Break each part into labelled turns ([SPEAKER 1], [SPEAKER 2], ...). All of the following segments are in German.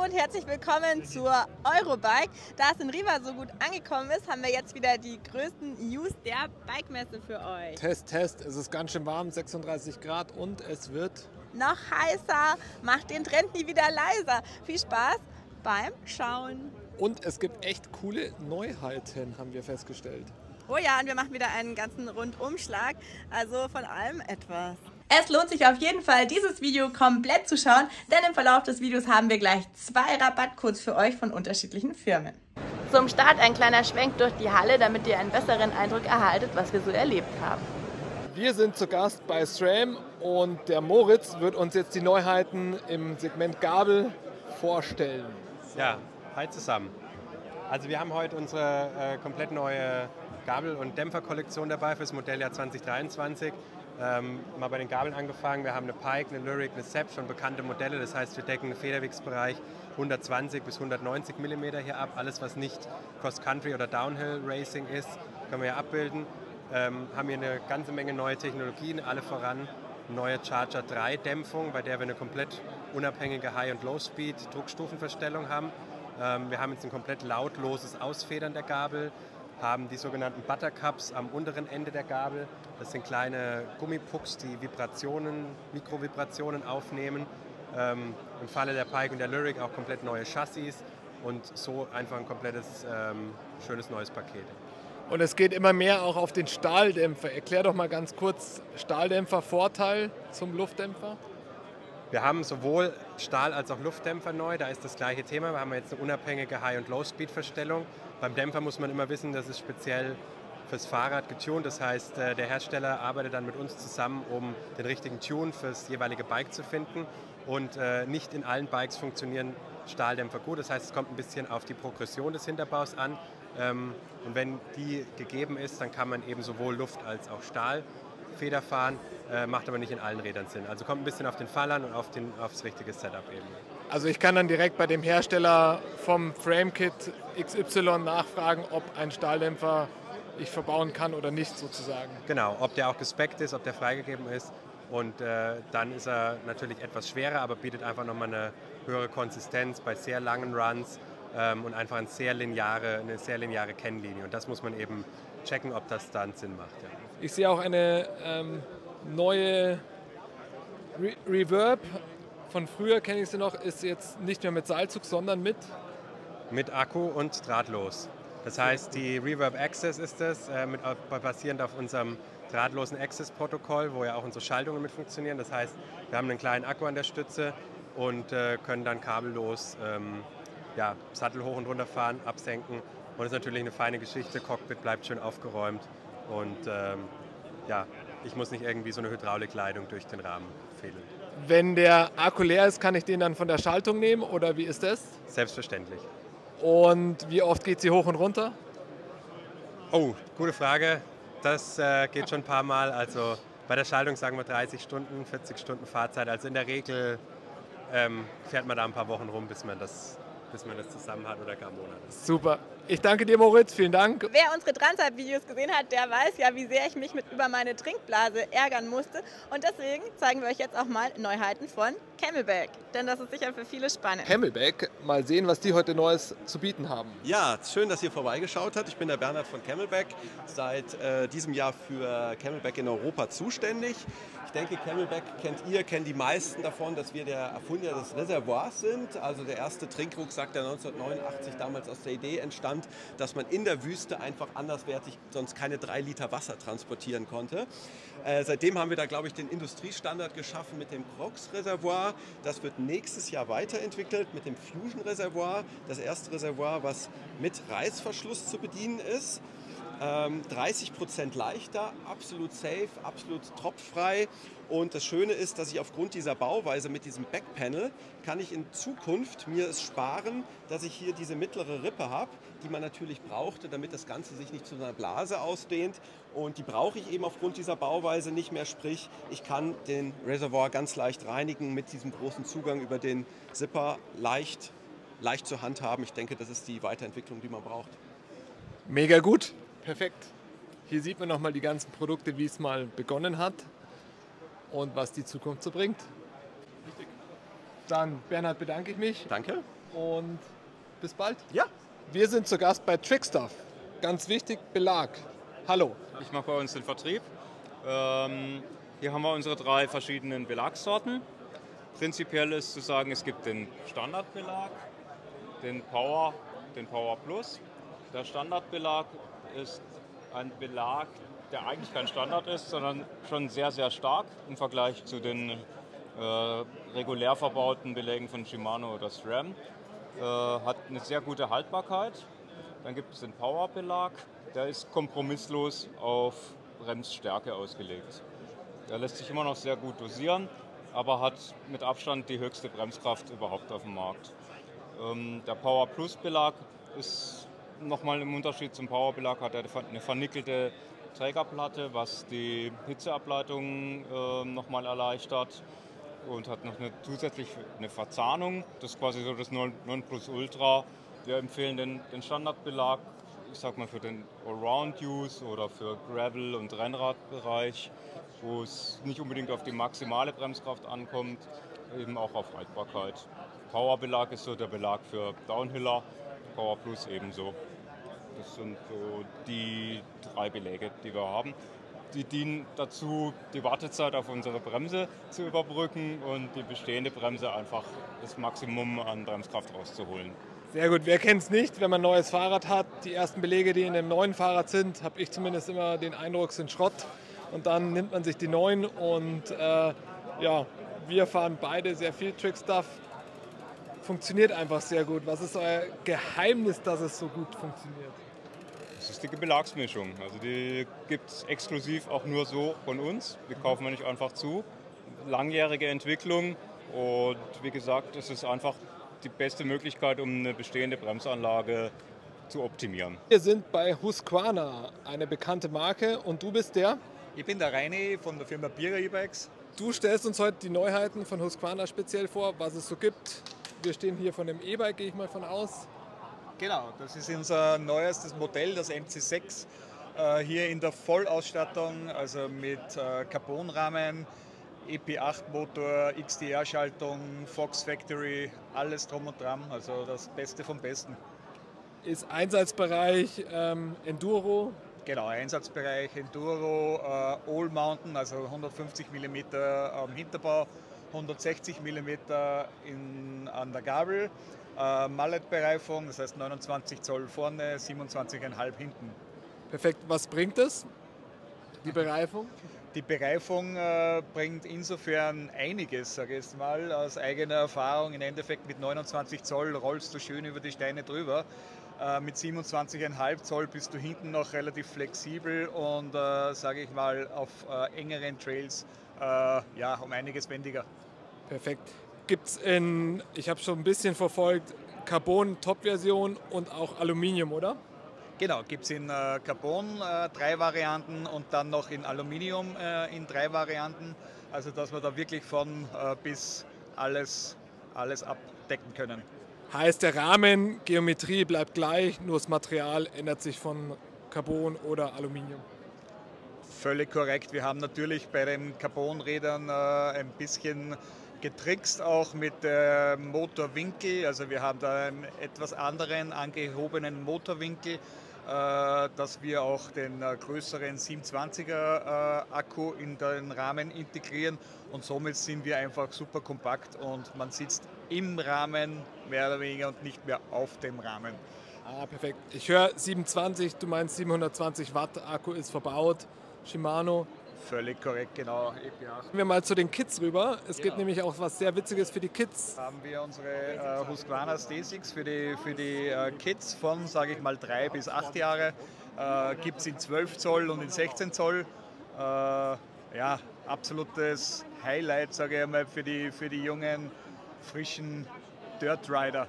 [SPEAKER 1] Hallo und herzlich willkommen zur Eurobike. Da es in Riva so gut angekommen ist, haben wir jetzt wieder die größten News der Bikemesse für euch.
[SPEAKER 2] Test, Test. Es ist ganz schön warm, 36 Grad und es wird
[SPEAKER 1] noch heißer. Macht den Trend nie wieder leiser. Viel Spaß beim Schauen.
[SPEAKER 2] Und es gibt echt coole Neuheiten, haben wir festgestellt.
[SPEAKER 1] Oh ja, und wir machen wieder einen ganzen Rundumschlag. Also von allem etwas.
[SPEAKER 3] Es lohnt sich auf jeden Fall, dieses Video komplett zu schauen, denn im Verlauf des Videos haben wir gleich zwei Rabattcodes für euch von unterschiedlichen Firmen.
[SPEAKER 1] Zum Start ein kleiner Schwenk durch die Halle, damit ihr einen besseren Eindruck erhaltet, was wir so erlebt haben.
[SPEAKER 2] Wir sind zu Gast bei SRAM und der Moritz wird uns jetzt die Neuheiten im Segment Gabel vorstellen.
[SPEAKER 4] Ja, hi zusammen. Also wir haben heute unsere äh, komplett neue Gabel- und Dämpferkollektion dabei fürs Modelljahr 2023. Ähm, mal bei den Gabeln angefangen. Wir haben eine Pike, eine Lyric, eine Sepp, schon bekannte Modelle. Das heißt, wir decken den Federwegsbereich 120 bis 190 mm hier ab. Alles, was nicht Cross-Country oder Downhill Racing ist, können wir hier abbilden. Ähm, haben hier eine ganze Menge neue Technologien, alle voran neue Charger 3 Dämpfung, bei der wir eine komplett unabhängige High- und Low-Speed Druckstufenverstellung haben. Ähm, wir haben jetzt ein komplett lautloses Ausfedern der Gabel, haben die sogenannten Buttercups am unteren Ende der Gabel. Das sind kleine Gummipucks, die Vibrationen, Mikrovibrationen aufnehmen. Ähm, Im Falle der Pike und der Lyric auch komplett neue Chassis und so einfach ein komplettes ähm, schönes neues Paket.
[SPEAKER 2] Und es geht immer mehr auch auf den Stahldämpfer. Erklär doch mal ganz kurz Stahldämpfer Vorteil zum Luftdämpfer.
[SPEAKER 4] Wir haben sowohl Stahl- als auch Luftdämpfer neu. Da ist das gleiche Thema. Wir haben jetzt eine unabhängige High- und Low-Speed-Verstellung. Beim Dämpfer muss man immer wissen, das ist speziell fürs Fahrrad getuned. Das heißt, äh, der Hersteller arbeitet dann mit uns zusammen, um den richtigen Tune fürs jeweilige Bike zu finden. Und äh, nicht in allen Bikes funktionieren Stahldämpfer gut. Das heißt, es kommt ein bisschen auf die Progression des Hinterbaus an. Ähm, und wenn die gegeben ist, dann kann man eben sowohl Luft als auch Stahlfeder fahren, äh, macht aber nicht in allen Rädern Sinn. Also kommt ein bisschen auf den Fall an und auf den, aufs richtige Setup eben.
[SPEAKER 2] Also ich kann dann direkt bei dem Hersteller vom Framekit XY nachfragen, ob ein Stahldämpfer ich verbauen kann oder nicht sozusagen.
[SPEAKER 4] Genau, ob der auch gespeckt ist, ob der freigegeben ist. Und äh, dann ist er natürlich etwas schwerer, aber bietet einfach nochmal eine höhere Konsistenz bei sehr langen Runs ähm, und einfach eine sehr, lineare, eine sehr lineare Kennlinie. Und das muss man eben checken, ob das dann Sinn macht. Ja.
[SPEAKER 2] Ich sehe auch eine ähm, neue Re Reverb. Von früher kenne ich sie noch, ist jetzt nicht mehr mit Seilzug, sondern mit?
[SPEAKER 4] Mit Akku und drahtlos. Das heißt, die Reverb Access ist es, äh, basierend auf unserem drahtlosen Access-Protokoll, wo ja auch unsere Schaltungen mit funktionieren. Das heißt, wir haben einen kleinen Akku an der Stütze und äh, können dann kabellos ähm, ja, Sattel hoch und runter fahren, absenken. Und das ist natürlich eine feine Geschichte. Cockpit bleibt schön aufgeräumt und ähm, ja, ich muss nicht irgendwie so eine Hydraulikleitung durch den Rahmen fädeln.
[SPEAKER 2] Wenn der Akku leer ist, kann ich den dann von der Schaltung nehmen oder wie ist das?
[SPEAKER 4] Selbstverständlich.
[SPEAKER 2] Und wie oft geht sie hoch und runter?
[SPEAKER 4] Oh, gute Frage. Das äh, geht schon ein paar Mal. Also bei der Schaltung sagen wir 30 Stunden, 40 Stunden Fahrzeit. Also in der Regel ähm, fährt man da ein paar Wochen rum, bis man das bis man das zusammen hat oder gar Monate.
[SPEAKER 2] Super. Ich danke dir, Moritz. Vielen Dank.
[SPEAKER 1] Wer unsere Transat-Videos gesehen hat, der weiß ja, wie sehr ich mich mit über meine Trinkblase ärgern musste. Und deswegen zeigen wir euch jetzt auch mal Neuheiten von Camelback. Denn das ist sicher für viele spannend.
[SPEAKER 2] Camelback, mal sehen, was die heute Neues zu bieten haben.
[SPEAKER 5] Ja, schön, dass ihr vorbeigeschaut habt. Ich bin der Bernhard von Camelback, seit äh, diesem Jahr für Camelback in Europa zuständig. Ich denke, Camelback kennt ihr, kennen die meisten davon, dass wir der Erfinder des Reservoirs sind. Also der erste Trinkrucksack, der 1989 damals aus der Idee entstand, dass man in der Wüste einfach anderswertig sonst keine drei Liter Wasser transportieren konnte. Äh, seitdem haben wir da, glaube ich, den Industriestandard geschaffen mit dem Crocs-Reservoir. Das wird nächstes Jahr weiterentwickelt mit dem Fusion-Reservoir. Das erste Reservoir, was mit Reißverschluss zu bedienen ist. 30 ähm, Prozent leichter, absolut safe, absolut tropffrei. Und das Schöne ist, dass ich aufgrund dieser Bauweise mit diesem Backpanel kann ich in Zukunft mir es sparen, dass ich hier diese mittlere Rippe habe, die man natürlich brauchte, damit das Ganze sich nicht zu einer Blase ausdehnt. Und die brauche ich eben aufgrund dieser Bauweise nicht mehr. Sprich, ich kann den Reservoir ganz leicht reinigen mit diesem großen Zugang über den Zipper leicht, leicht zur Hand haben. Ich denke, das ist die Weiterentwicklung, die man braucht.
[SPEAKER 2] Mega gut. Perfekt. Hier sieht man nochmal die ganzen Produkte, wie es mal begonnen hat und was die Zukunft so bringt. Richtig. Dann, Bernhard, bedanke ich mich.
[SPEAKER 5] Danke.
[SPEAKER 2] und bis bald.
[SPEAKER 5] Ja.
[SPEAKER 2] Wir sind zu Gast bei Trickstuff. Ganz wichtig, Belag. Hallo.
[SPEAKER 6] Ich mache bei uns den Vertrieb. Ähm, hier haben wir unsere drei verschiedenen Belagssorten. Prinzipiell ist zu sagen, es gibt den Standardbelag, den Power, den Power Plus. Der Standardbelag ist ein Belag, der eigentlich kein Standard ist, sondern schon sehr, sehr stark im Vergleich zu den äh, regulär verbauten Belägen von Shimano oder SRAM. Äh, hat eine sehr gute Haltbarkeit. Dann gibt es den Power-Belag, der ist kompromisslos auf Bremsstärke ausgelegt. Der lässt sich immer noch sehr gut dosieren, aber hat mit Abstand die höchste Bremskraft überhaupt auf dem Markt. Ähm, der Power Plus Belag ist nochmal im Unterschied zum Power Belag, hat er eine vernickelte Trägerplatte, was die Hitzeableitung äh, nochmal erleichtert und hat noch eine zusätzlich eine Verzahnung. Das ist quasi so das Nonplusultra. Wir empfehlen den, den Standardbelag, ich sag mal für den Allround-Use oder für Gravel- und Rennradbereich, wo es nicht unbedingt auf die maximale Bremskraft ankommt, eben auch auf Haltbarkeit. Powerbelag ist so der Belag für Downhiller, Power Plus ebenso. Das sind so die drei Beläge, die wir haben. Die dienen dazu, die Wartezeit auf unsere Bremse zu überbrücken und die bestehende Bremse einfach das Maximum an Bremskraft rauszuholen.
[SPEAKER 2] Sehr gut. Wer kennt es nicht, wenn man ein neues Fahrrad hat? Die ersten Belege, die in dem neuen Fahrrad sind, habe ich zumindest immer den Eindruck, sind Schrott. Und dann nimmt man sich die neuen und äh, ja, wir fahren beide sehr viel Trickstuff. Funktioniert einfach sehr gut. Was ist euer Geheimnis, dass es so gut funktioniert?
[SPEAKER 6] Das ist die Belagsmischung. Also die gibt es exklusiv auch nur so von uns. Die kaufen wir nicht einfach zu. Langjährige Entwicklung und wie gesagt, es ist einfach die beste Möglichkeit, um eine bestehende Bremsanlage zu optimieren.
[SPEAKER 2] Wir sind bei Husqvarna, eine bekannte Marke und du bist der?
[SPEAKER 7] Ich bin der Reini von der Firma Bira E-Bikes.
[SPEAKER 2] Du stellst uns heute die Neuheiten von Husqvarna speziell vor, was es so gibt. Wir stehen hier von dem E-Bike, gehe ich mal von aus.
[SPEAKER 7] Genau, das ist unser neuestes Modell, das MC6. Äh, hier in der Vollausstattung, also mit äh, Carbonrahmen, EP8-Motor, XDR-Schaltung, Fox Factory, alles drum und dran. Also das Beste vom Besten.
[SPEAKER 2] Ist Einsatzbereich ähm, Enduro?
[SPEAKER 7] Genau, Einsatzbereich Enduro, äh, All Mountain, also 150 mm am Hinterbau, 160 mm in, an der Gabel. Äh, Mallet-Bereifung, das heißt 29 Zoll vorne, 27,5 hinten.
[SPEAKER 2] Perfekt. Was bringt das, die Bereifung?
[SPEAKER 7] Die Bereifung äh, bringt insofern einiges, sage ich jetzt mal, aus eigener Erfahrung. Im Endeffekt mit 29 Zoll rollst du schön über die Steine drüber. Äh, mit 27,5 Zoll bist du hinten noch relativ flexibel und, äh, sage ich mal, auf äh, engeren Trails ja, um einiges wendiger.
[SPEAKER 2] Perfekt. Gibt es in, ich habe schon ein bisschen verfolgt, Carbon-Top-Version und auch Aluminium, oder?
[SPEAKER 7] Genau, gibt es in äh, Carbon äh, drei Varianten und dann noch in Aluminium äh, in drei Varianten. Also dass wir da wirklich von äh, bis alles, alles abdecken können.
[SPEAKER 2] Heißt, der Rahmen, Geometrie bleibt gleich, nur das Material ändert sich von Carbon oder Aluminium.
[SPEAKER 7] Völlig korrekt. Wir haben natürlich bei den Carbonrädern äh, ein bisschen getrickst auch mit dem Motorwinkel. Also wir haben da einen etwas anderen angehobenen Motorwinkel äh, dass wir auch den äh, größeren 720er äh, Akku in den Rahmen integrieren und somit sind wir einfach super kompakt und man sitzt im Rahmen mehr oder weniger und nicht mehr auf dem Rahmen.
[SPEAKER 2] Ah, perfekt. Ich höre 720, du meinst 720 Watt Akku ist verbaut. Shimano,
[SPEAKER 7] Völlig korrekt, genau. EPA.
[SPEAKER 2] Gehen wir mal zu den Kids rüber. Es
[SPEAKER 7] Genau.
[SPEAKER 2] gibt nämlich auch was sehr Witziges für die Kids.
[SPEAKER 7] Haben wir unsere äh, Husqvarna Stasics für die, für die äh, Kids von, sage ich mal, drei bis acht Jahre. Äh, Gibt es in 12 Zoll und in 16 Zoll. Äh, ja, absolutes Highlight, sage ich einmal, für die, für die jungen, frischen Dirt Rider.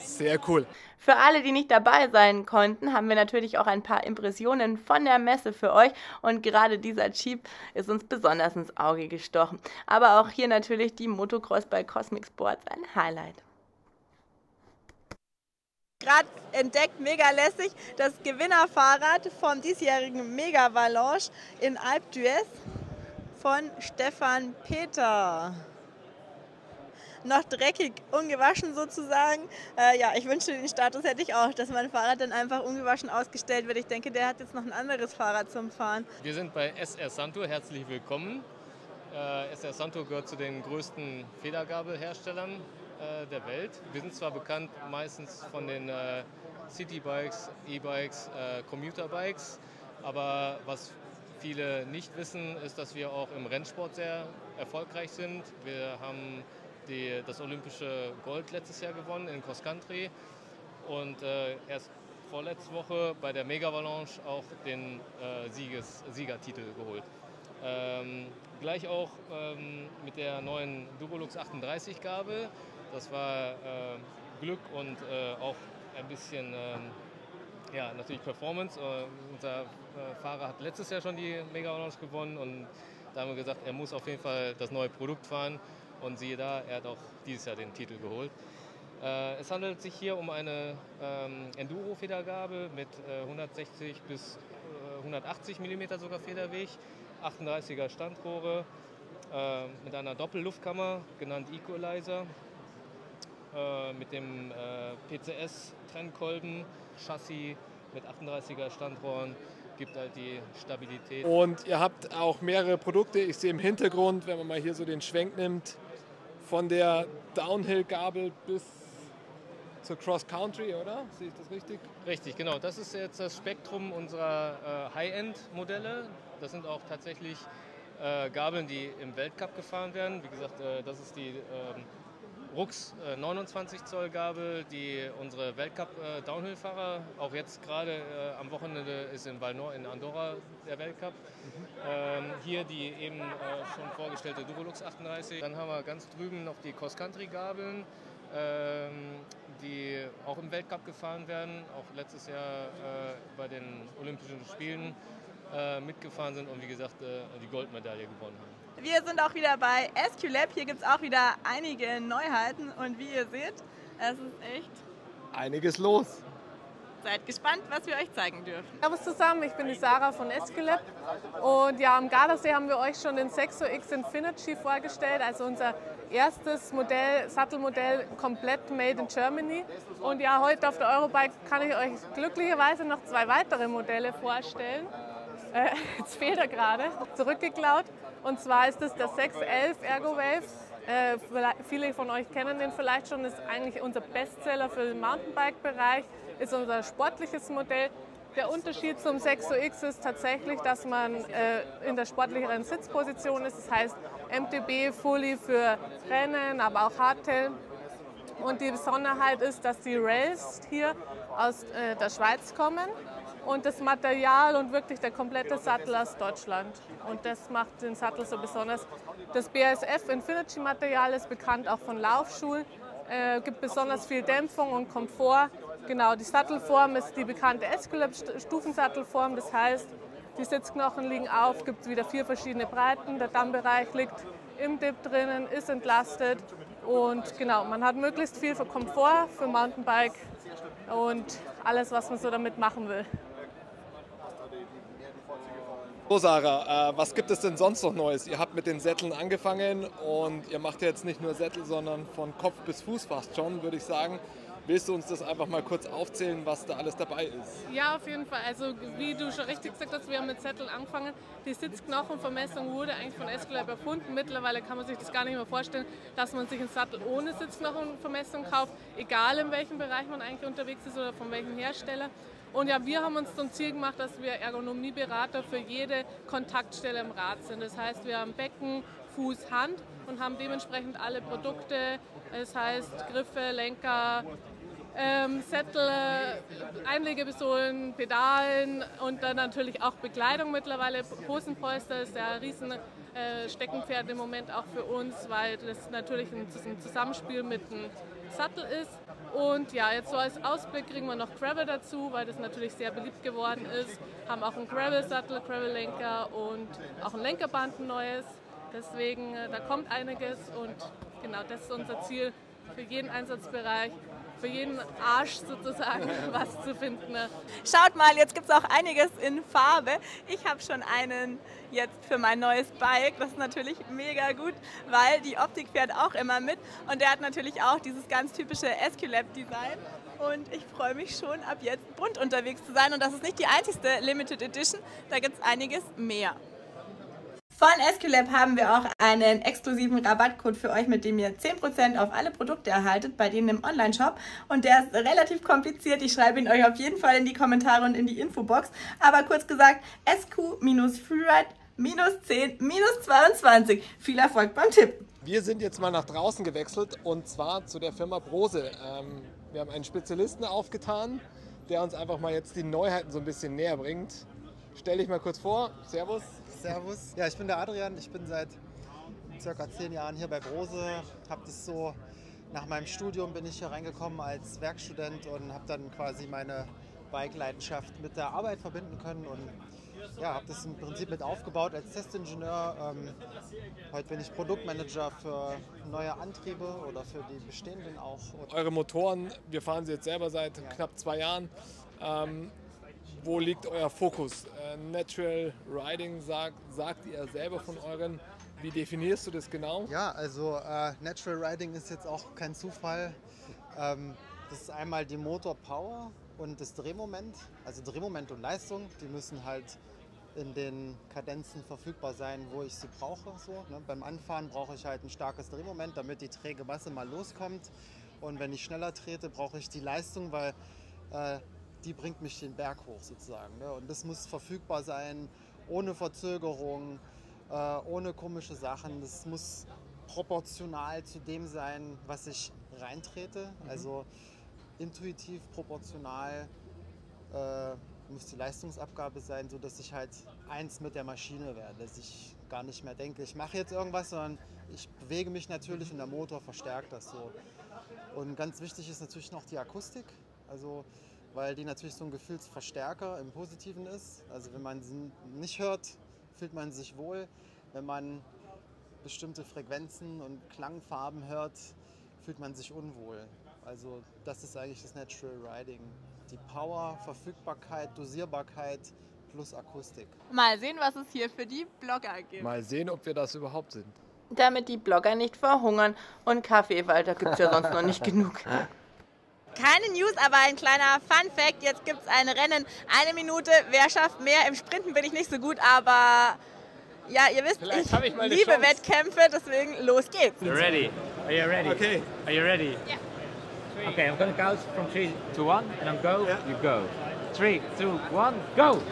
[SPEAKER 2] Sehr cool.
[SPEAKER 3] Für alle, die nicht dabei sein konnten, haben wir natürlich auch ein paar Impressionen von der Messe für euch. Und gerade dieser Jeep ist uns besonders ins Auge gestochen. Aber auch hier natürlich die Motocross bei Cosmic Sports ein Highlight.
[SPEAKER 1] Gerade entdeckt, mega lässig, das Gewinnerfahrrad vom diesjährigen Mega Valanche in Alpe d'Huez von Stefan Peter. Noch dreckig, ungewaschen sozusagen. Äh, ja, ich wünschte, den Status hätte ich auch, dass mein Fahrrad dann einfach ungewaschen ausgestellt wird. Ich denke, der hat jetzt noch ein anderes Fahrrad zum Fahren.
[SPEAKER 8] Wir sind bei SR Santo, herzlich willkommen. Äh, SR Santo gehört zu den größten Federgabelherstellern äh, der Welt. Wir sind zwar bekannt meistens von den äh, Citybikes, E-Bikes, äh, Commuterbikes, aber was viele nicht wissen, ist, dass wir auch im Rennsport sehr erfolgreich sind. Wir haben die, das olympische Gold letztes Jahr gewonnen in Cross Country und äh, erst vorletzte Woche bei der Mega Avalanche auch den äh, Sieges, Siegertitel geholt. Ähm, gleich auch ähm, mit der neuen Duolux 38 Gabel. Das war äh, Glück und äh, auch ein bisschen ähm, ja, natürlich Performance. Uh, unser uh, Fahrer hat letztes Jahr schon die Mega Avalanche gewonnen und da haben wir gesagt, er muss auf jeden Fall das neue Produkt fahren. Und siehe da, er hat auch dieses Jahr den Titel geholt. Uh, es handelt sich hier um eine ähm, Enduro-Federgabel mit 160 bis 180 mm sogar Federweg, 38er Standrohre mit einer Doppelluftkammer, genannt Equalizer, mit dem PCS-Trennkolben Chassis mit 38er Standrohren gibt halt die Stabilität.
[SPEAKER 2] Und ihr habt auch mehrere Produkte. Ich sehe im Hintergrund, wenn man mal hier so den Schwenk nimmt, von der Downhill-Gabel bis zur Cross Country, oder? Sehe ich das richtig?
[SPEAKER 8] Richtig, genau. Das ist jetzt das Spektrum unserer äh, High-End-Modelle. Das sind auch tatsächlich äh, Gabeln, die im Weltcup gefahren werden. Wie gesagt, äh, das ist die Rux 29 äh, Zoll Gabel, die unsere Weltcup-Downhill-Fahrer, äh, auch jetzt gerade äh, am Wochenende ist in Valnor in Andorra der Weltcup. Ähm, hier die eben schon vorgestellte Durolux 38. Dann haben wir ganz drüben noch die Cross-Country-Gabeln, ähm, die auch im Weltcup gefahren werden, auch letztes Jahr bei den Olympischen Spielen mitgefahren sind und wie gesagt die Goldmedaille gewonnen haben.
[SPEAKER 1] Wir sind auch wieder bei SQLab. Hier gibt es auch wieder einige Neuheiten und wie ihr seht, es ist echt
[SPEAKER 2] einiges los.
[SPEAKER 1] Seid gespannt, was wir euch zeigen dürfen.
[SPEAKER 9] Servus zusammen, ich bin die Sarah von SQLab und ja, am Gardasee haben wir euch schon den Sexo X Infinity vorgestellt, also unser erstes Modell, Sattelmodell komplett made in Germany. Und ja, heute auf der Eurobike kann ich euch glücklicherweise noch zwei weitere Modelle vorstellen. Äh, jetzt fehlt er gerade, zurückgeklaut. Und zwar ist es der 611 Ergowave. Äh, viele von euch kennen den vielleicht schon, ist eigentlich unser Bestseller für den Mountainbike-Bereich, ist unser sportliches Modell. Der Unterschied zum 6OX ist tatsächlich, dass man äh, in der sportlicheren Sitzposition ist. Das heißt MTB Fully für Rennen, aber auch Hardtail. Und die Besonderheit ist, dass die Rails hier aus äh, der Schweiz kommen und das Material und wirklich der komplette Sattel aus Deutschland. Und das macht den Sattel so besonders. Das BASF Infinity Material ist bekannt auch von Laufschuhen, äh, gibt besonders viel Dämpfung und Komfort. Genau, die Sattelform ist die bekannte Esculap Stufensattelform, das heißt, die Sitzknochen liegen auf, gibt wieder vier verschiedene Breiten. Der Dammbereich liegt im Dip drinnen, ist entlastet und genau, man hat möglichst viel für Komfort, für Mountainbike und alles, was man so damit machen will.
[SPEAKER 2] So Sarah, äh, was gibt es denn sonst noch Neues? Ihr habt mit den Sätteln angefangen und ihr macht jetzt nicht nur Sättel, sondern von Kopf bis Fuß fast schon, würde ich sagen. Willst du uns das einfach mal kurz aufzählen, was da alles dabei ist?
[SPEAKER 9] Ja, auf jeden Fall. Also wie du schon richtig gesagt hast, wir haben mit Zetteln angefangen. Die Sitzknochenvermessung wurde eigentlich von Escolab erfunden. Mittlerweile kann man sich das gar nicht mehr vorstellen, dass man sich einen Sattel ohne Sitzknochenvermessung kauft, egal in welchem Bereich man eigentlich unterwegs ist oder von welchem Hersteller. Und ja, wir haben uns zum Ziel gemacht, dass wir Ergonomieberater für jede Kontaktstelle im Rad sind. Das heißt, wir haben Becken, Fuß, Hand und haben dementsprechend alle Produkte, das heißt Griffe, Lenker, ähm, Sättel, Einlegepistolen, Pedalen und dann natürlich auch Bekleidung mittlerweile. Hosenpolster ist ja ein riesen äh, Steckenpferd im Moment auch für uns, weil das natürlich ein, ein Zusammenspiel mit dem Sattel ist. Und ja, jetzt so als Ausblick kriegen wir noch Gravel dazu, weil das natürlich sehr beliebt geworden ist. Haben auch einen Gravel-Sattel, Gravel-Lenker und auch ein Lenkerband ein neues. Deswegen, äh, da kommt einiges und genau das ist unser Ziel für jeden Einsatzbereich, für jeden Arsch sozusagen was zu finden. Ne?
[SPEAKER 1] Schaut mal, jetzt gibt es auch einiges in Farbe. Ich habe schon einen jetzt für mein neues Bike. Das ist natürlich mega gut, weil die Optik fährt auch immer mit und der hat natürlich auch dieses ganz typische Esculap-Design. Und ich freue mich schon, ab jetzt bunt unterwegs zu sein. Und das ist nicht die einzigste Limited Edition, da gibt es einiges mehr. Von Esculap haben wir auch einen exklusiven Rabattcode für euch, mit dem ihr 10% auf alle Produkte erhaltet bei denen im Online-Shop. Und der ist relativ kompliziert. Ich schreibe ihn euch auf jeden Fall in die Kommentare und in die Infobox. Aber kurz gesagt, SQ-Freeride-10-22. Viel Erfolg beim Tipp.
[SPEAKER 2] Wir sind jetzt mal nach draußen gewechselt und zwar zu der Firma Brose. Ähm, wir haben einen Spezialisten aufgetan, der uns einfach mal jetzt die Neuheiten so ein bisschen näher bringt. Stell dich mal kurz vor. Servus.
[SPEAKER 10] Servus. Ja, ich bin der Adrian. Ich bin seit circa zehn Jahren hier bei Brose. Habe das so nach meinem Studium bin ich hier reingekommen als Werkstudent und habe dann quasi meine Bike-Leidenschaft mit der Arbeit verbinden können und ja, habe das im Prinzip mit aufgebaut als Testingenieur. Ähm, heute bin ich Produktmanager für neue Antriebe oder für die bestehenden auch.
[SPEAKER 2] Eure Motoren, wir fahren sie jetzt selber seit ja. knapp zwei Jahren. Ähm, wo liegt euer Fokus? Äh, Natural Riding sagt, sagt ihr selber von euren. Wie definierst du das genau?
[SPEAKER 10] Ja, also äh, Natural Riding ist jetzt auch kein Zufall. Ähm, das ist einmal die Motor Power und das Drehmoment. Also Drehmoment und Leistung, die müssen halt in den Kadenzen verfügbar sein, wo ich sie brauche. So, ne? Beim Anfahren brauche ich halt ein starkes Drehmoment, damit die träge Masse mal loskommt. Und wenn ich schneller trete, brauche ich die Leistung, weil äh, die bringt mich den Berg hoch sozusagen. Ne? Und das muss verfügbar sein, ohne Verzögerung, äh, ohne komische Sachen. Das muss proportional zu dem sein, was ich reintrete. Mhm. Also intuitiv proportional äh, muss die Leistungsabgabe sein, sodass ich halt eins mit der Maschine werde, dass ich gar nicht mehr denke, ich mache jetzt irgendwas, sondern ich bewege mich natürlich und der Motor verstärkt das so. Und ganz wichtig ist natürlich noch die Akustik. Also weil die natürlich so ein Gefühlsverstärker im Positiven ist. Also wenn man sie nicht hört, fühlt man sich wohl. Wenn man bestimmte Frequenzen und Klangfarben hört, fühlt man sich unwohl. Also das ist eigentlich das Natural Riding. Die Power, Verfügbarkeit, Dosierbarkeit plus Akustik.
[SPEAKER 1] Mal sehen, was es hier für die Blogger gibt.
[SPEAKER 2] Mal sehen, ob wir das überhaupt sind.
[SPEAKER 3] Damit die Blogger nicht verhungern und Kaffee, weil da gibt es ja sonst noch nicht genug.
[SPEAKER 1] Keine News, aber ein kleiner Fun Fact. Jetzt gibt es ein Rennen. Eine Minute. Wer schafft mehr? Im Sprinten bin ich nicht so gut, aber ja, ihr wisst, Vielleicht ich, ich liebe Chance. Wettkämpfe, deswegen los geht's.
[SPEAKER 11] You're ready. Are you ready?
[SPEAKER 2] Okay.
[SPEAKER 11] Are you ready?
[SPEAKER 1] Yeah.
[SPEAKER 11] Okay, I'm going to count from three to one, and I'm go, yeah. you go. Three, two, one, go!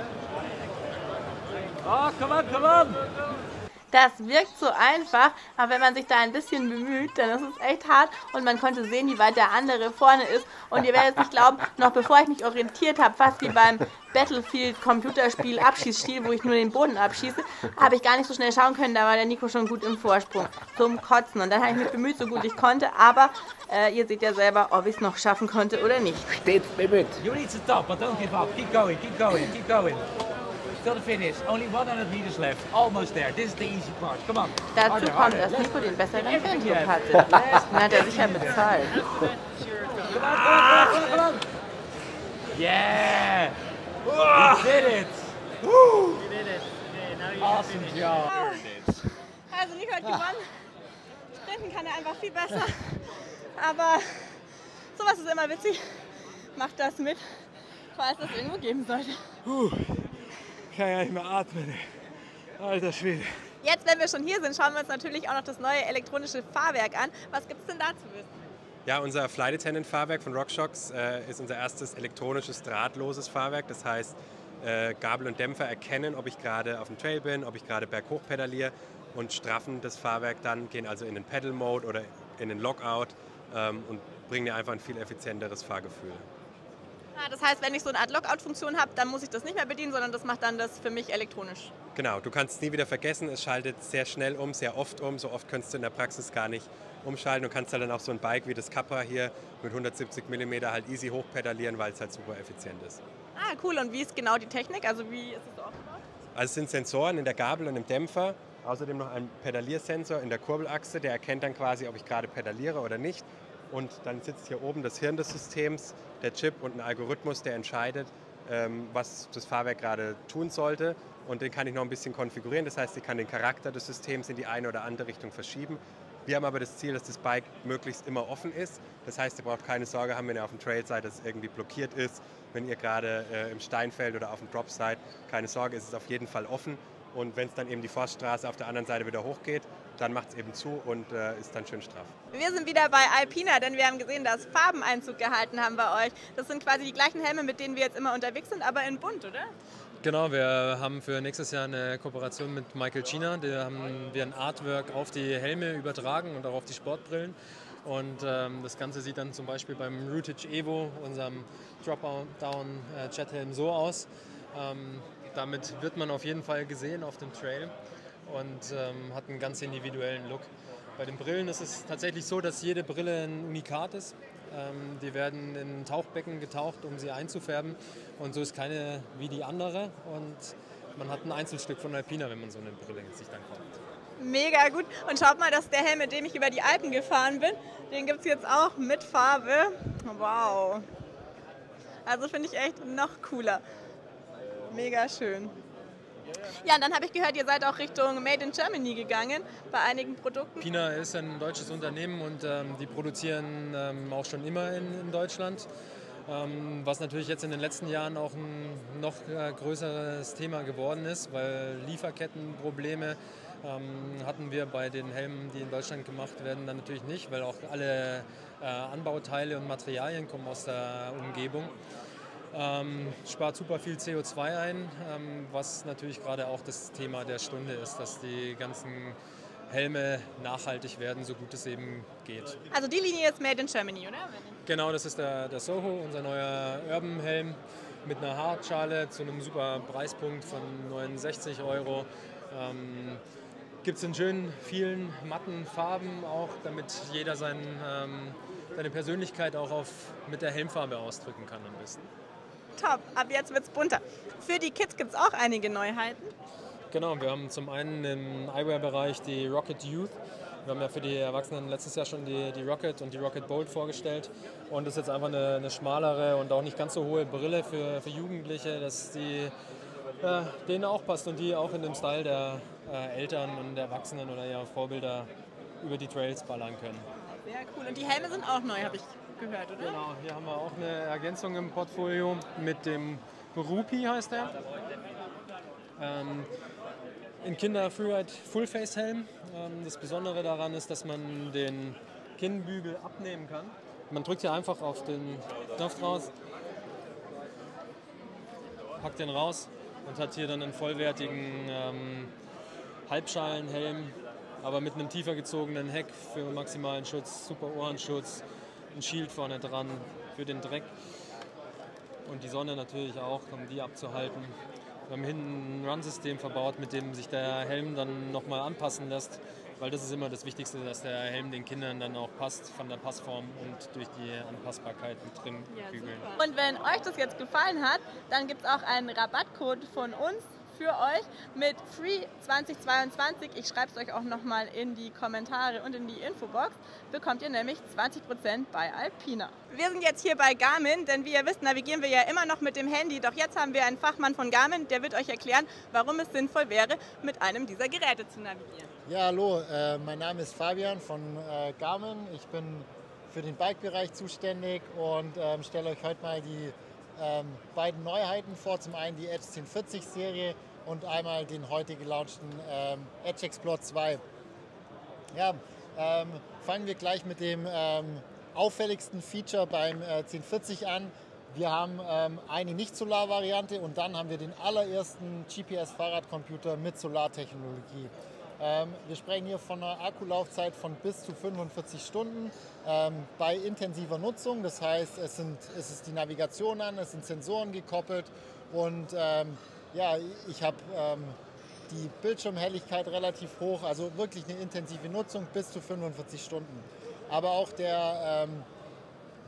[SPEAKER 11] Oh, come on, come on!
[SPEAKER 3] Das wirkt so einfach, aber wenn man sich da ein bisschen bemüht, dann ist es echt hart und man konnte sehen, wie weit der andere vorne ist. Und ihr werdet es nicht glauben, noch bevor ich mich orientiert habe, fast wie beim Battlefield Computerspiel Abschießstil, wo ich nur den Boden abschieße, habe ich gar nicht so schnell schauen können, da war der Nico schon gut im Vorsprung zum Kotzen. Und dann habe ich mich bemüht, so gut ich konnte, aber äh, ihr seht ja selber, ob ich es noch schaffen konnte oder nicht.
[SPEAKER 11] Steht bemüht. You need to stop, but don't give up. Keep going, keep going, keep going. Till the finish. Only 100 meters left. Almost there. This is the easy part. Come on.
[SPEAKER 3] Dazu harder, kommt, dass Nico den besseren Fanclub hatte. Den hat er sicher bezahlt.
[SPEAKER 11] Come on, come on, come on, Yeah! You did it! Woo! You did it. Okay, now you awesome job.
[SPEAKER 1] Also Nico hat gewonnen. Sprinten kann er einfach viel besser. Aber sowas ist immer witzig. Macht das mit, falls es irgendwo geben sollte
[SPEAKER 2] kann ja nicht mehr atmen. Alter Schwede.
[SPEAKER 1] Jetzt, wenn wir schon hier sind, schauen wir uns natürlich auch noch das neue elektronische Fahrwerk an. Was gibt es denn da zu wissen?
[SPEAKER 4] Ja, unser Flight Attendant Fahrwerk von RockShox äh, ist unser erstes elektronisches drahtloses Fahrwerk. Das heißt, äh, Gabel und Dämpfer erkennen, ob ich gerade auf dem Trail bin, ob ich gerade berghoch pedaliere und straffen das Fahrwerk dann, gehen also in den Pedal Mode oder in den Lockout ähm, und bringen dir einfach ein viel effizienteres Fahrgefühl.
[SPEAKER 1] Ah, das heißt, wenn ich so eine Art Lockout-Funktion habe, dann muss ich das nicht mehr bedienen, sondern das macht dann das für mich elektronisch.
[SPEAKER 4] Genau, du kannst es nie wieder vergessen. Es schaltet sehr schnell um, sehr oft um. So oft könntest du in der Praxis gar nicht umschalten. Du kannst halt dann auch so ein Bike wie das Capra hier mit 170 mm halt easy hochpedalieren, weil es halt super effizient ist.
[SPEAKER 1] Ah, cool. Und wie ist genau die Technik? Also wie ist es so aufgebaut?
[SPEAKER 4] Also es sind Sensoren in der Gabel und im Dämpfer. Außerdem noch ein Pedaliersensor in der Kurbelachse, der erkennt dann quasi, ob ich gerade pedaliere oder nicht Und dann sitzt hier oben das Hirn des Systems, der Chip und ein Algorithmus, der entscheidet, ähm, was das Fahrwerk gerade tun sollte. Und den kann ich noch ein bisschen konfigurieren. Das heißt, ich kann den Charakter des Systems in die eine oder andere Richtung verschieben. Wir haben aber das Ziel, dass das Bike möglichst immer offen ist. Das heißt, ihr braucht keine Sorge haben, wenn ihr auf dem Trail seid, dass es irgendwie blockiert ist. Wenn ihr gerade äh, im Steinfeld oder auf dem Drop seid, keine Sorge, es ist auf jeden Fall offen. Und wenn es dann eben die Forststraße auf der anderen Seite wieder hochgeht, dann macht es eben zu und äh, ist dann schön straff.
[SPEAKER 1] Wir sind wieder bei Alpina, denn wir haben gesehen, dass Farben Einzug gehalten haben bei euch. Das sind quasi die gleichen Helme, mit denen wir jetzt immer unterwegs sind, aber in bunt, oder?
[SPEAKER 12] Genau, wir haben für nächstes Jahr eine Kooperation mit Michael China. Da haben wir ein Artwork auf die Helme übertragen und auch auf die Sportbrillen. Und ähm, das Ganze sieht dann zum Beispiel beim Routage Evo, unserem Drop-Down-Jethelm, so aus. Ähm, damit wird man auf jeden Fall gesehen auf dem Trail und ähm, hat einen ganz individuellen Look. Bei den Brillen ist es tatsächlich so, dass jede Brille ein Unikat ist. Ähm, die werden in Tauchbecken getaucht, um sie einzufärben. Und so ist keine wie die andere. Und man hat ein Einzelstück von Alpina, wenn man so eine Brille sich dann kauft.
[SPEAKER 1] Mega gut. Und schaut mal, dass der Helm, mit dem ich über die Alpen gefahren bin, den gibt es jetzt auch mit Farbe. Wow. Also finde ich echt noch cooler. Mega schön. Ja, und dann habe ich gehört, ihr seid auch Richtung Made in Germany gegangen bei einigen Produkten.
[SPEAKER 12] Pina ist ein deutsches Unternehmen und ähm, die produzieren ähm, auch schon immer in, in Deutschland. Ähm, was natürlich jetzt in den letzten Jahren auch ein noch äh, größeres Thema geworden ist, weil Lieferkettenprobleme ähm, hatten wir bei den Helmen, die in Deutschland gemacht werden, dann natürlich nicht, weil auch alle äh, Anbauteile und Materialien kommen aus der Umgebung. Ähm, spart super viel CO2 ein, ähm, was natürlich gerade auch das Thema der Stunde ist, dass die ganzen Helme nachhaltig werden, so gut es eben geht.
[SPEAKER 1] Also die Linie ist Made in Germany, oder?
[SPEAKER 12] Genau, das ist der, der Soho, unser neuer Urban-Helm mit einer Hartschale zu einem super Preispunkt von 69 Euro. Ähm, Gibt es in schönen, vielen matten Farben auch, damit jeder sein, ähm, seine Persönlichkeit auch auf, mit der Helmfarbe ausdrücken kann am besten
[SPEAKER 1] top. Ab jetzt wird es bunter. Für die Kids gibt es auch einige Neuheiten.
[SPEAKER 12] Genau, wir haben zum einen im Eyewear-Bereich die Rocket Youth. Wir haben ja für die Erwachsenen letztes Jahr schon die, die Rocket und die Rocket Bolt vorgestellt. Und das ist jetzt einfach eine, eine schmalere und auch nicht ganz so hohe Brille für, für Jugendliche, dass die äh, denen auch passt und die auch in dem Style der äh, Eltern und Erwachsenen oder ihrer Vorbilder über die Trails ballern können.
[SPEAKER 1] Sehr cool. Und die Helme sind auch neu, habe ich gehört, oder?
[SPEAKER 12] Genau, hier haben wir auch eine Ergänzung im Portfolio mit dem Rupi heißt der. Ähm, in Kinder Freeride Fullface Helm. Ähm, das Besondere daran ist, dass man den Kinnbügel abnehmen kann. Man drückt hier einfach auf den Knopf raus, packt den raus und hat hier dann einen vollwertigen ähm, Halbschalenhelm, aber mit einem tiefer gezogenen Heck für maximalen Schutz, super Ohrenschutz, ein Shield vorne dran für den Dreck. Und die Sonne natürlich auch, um die abzuhalten. Wir haben hinten ein Run-System verbaut, mit dem sich der Helm dann nochmal anpassen lässt, weil das ist immer das Wichtigste, dass der Helm den Kindern dann auch passt von der Passform und durch die Anpassbarkeit mit drin.
[SPEAKER 1] Ja, und wenn euch das jetzt gefallen hat, dann gibt es auch einen Rabattcode von uns für euch mit Free 2022. Ich schreibe es euch auch nochmal in die Kommentare und in die Infobox. Bekommt ihr nämlich 20% bei Alpina. Wir sind jetzt hier bei Garmin, denn wie ihr wisst, navigieren wir ja immer noch mit dem Handy. Doch jetzt haben wir einen Fachmann von Garmin, der wird euch erklären, warum es sinnvoll wäre, mit einem dieser Geräte zu navigieren.
[SPEAKER 13] Ja, hallo, äh, mein Name ist Fabian von äh, Garmin. Ich bin für den Bike-Bereich zuständig und ähm, stelle euch heute mal die ähm, beiden Neuheiten vor. Zum einen die Edge 1040 Serie und einmal den heute gelaunchten ähm, Edge Explore 2. Ja, ähm, fangen wir gleich mit dem ähm, auffälligsten Feature beim äh, 1040 an. Wir haben ähm, eine Nicht-Solar-Variante und dann haben wir den allerersten GPS-Fahrradcomputer mit Solartechnologie. Ähm, wir sprechen hier von einer Akkulaufzeit von bis zu 45 Stunden ähm, bei intensiver Nutzung. Das heißt, es, sind, es ist die Navigation an, es sind Sensoren gekoppelt und ähm, ja, ich habe ähm, die Bildschirmhelligkeit relativ hoch, also wirklich eine intensive Nutzung bis zu 45 Stunden. Aber auch der ähm,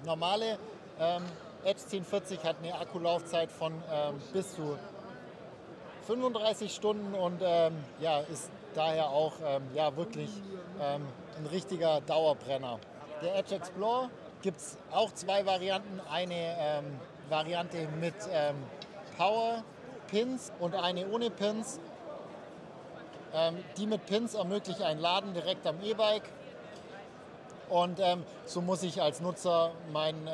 [SPEAKER 13] normale ähm, Edge 1040 hat eine Akkulaufzeit von bis zu 35 Stunden und ähm, ja, ist daher auch ähm, ja, wirklich ähm, ein richtiger Dauerbrenner. Der Edge Explorer gibt es auch zwei Varianten. Eine ähm, Variante mit ähm, Power Pins und eine ohne Pins. Ähm, die mit Pins ermöglicht ein Laden direkt am E-Bike. Und ähm, so muss ich als Nutzer meinen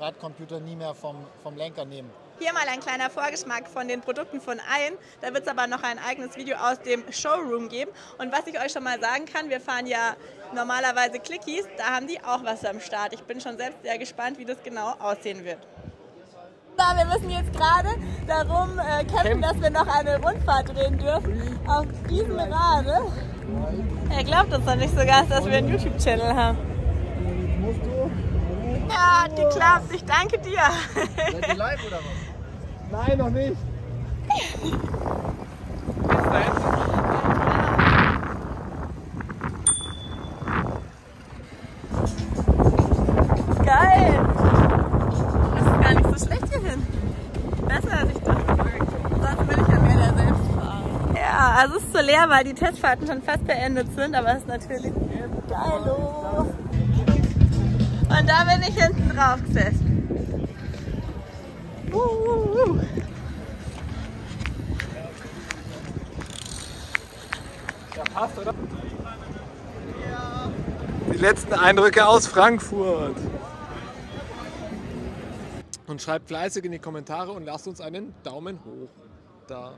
[SPEAKER 13] Radcomputer nie mehr vom, vom Lenker nehmen.
[SPEAKER 1] Hier mal ein kleiner Vorgeschmack von den Produkten von Ein. Da wird es aber noch ein eigenes Video aus dem Showroom geben. Und was ich euch schon mal sagen kann, wir fahren ja normalerweise Clickies, da haben die auch was am Start. Ich bin schon selbst sehr gespannt, wie das genau aussehen wird. Na, wir müssen jetzt gerade darum äh, kämpfen, dass wir noch eine Rundfahrt drehen dürfen auf diesem Rade. Er glaubt uns doch nicht sogar, dass wir einen YouTube-Channel haben. Ja, die klappt. Ich danke dir.
[SPEAKER 2] Seid ihr live oder was? Nein, noch nicht.
[SPEAKER 1] Geil. Das ist gar nicht so schlecht hier hin. Besser als ich dachte. Sonst würde ich ja mehr der Selbstfahrer. Ja, also es ist so leer, weil die Testfahrten schon fast beendet sind, aber es ist natürlich geilo. Und da bin ich hinten drauf gesessen.
[SPEAKER 2] Ja, passt, oder? Die letzten Eindrücke aus Frankfurt. Und schreibt fleißig in die Kommentare und lasst uns einen Daumen hoch da.